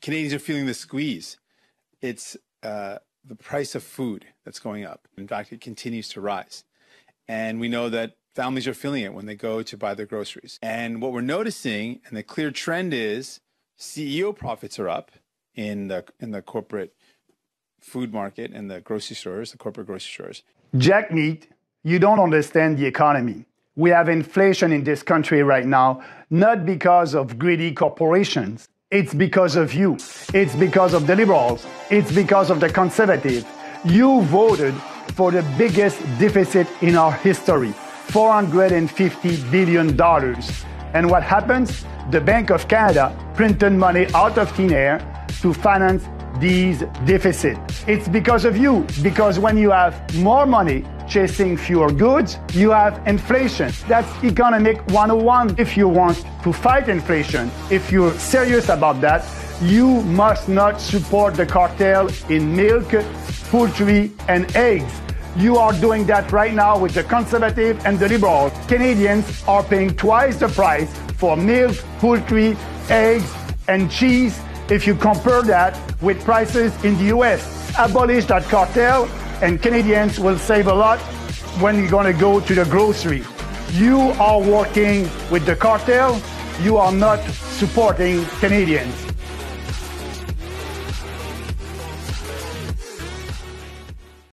Canadians are feeling the squeeze. It's uh, the price of food that's going up. In fact, it continues to rise. And we know that families are feeling it when they go to buy their groceries. And what we're noticing, and the clear trend is CEO profits are up in the in the corporate food market and the grocery stores, the corporate grocery stores. Jagmeet, you don't understand the economy. We have inflation in this country right now, not because of greedy corporations. It's because of you. It's because of the liberals. It's because of the conservatives. You voted for the biggest deficit in our history, $450 billion. And what happens? The Bank of Canada printed money out of thin air to finance these deficits. It's because of you, because when you have more money chasing fewer goods, you have inflation. That's economic 101. If you want to fight inflation, if you're serious about that, you must not support the cartel in milk, poultry, and eggs. You are doing that right now with the conservative and the liberal. Canadians are paying twice the price for milk, poultry, eggs, and cheese if you compare that with prices in the US. Abolish that cartel, and Canadians will save a lot when you're going to go to the grocery. You are working with the cartel, you are not supporting Canadians.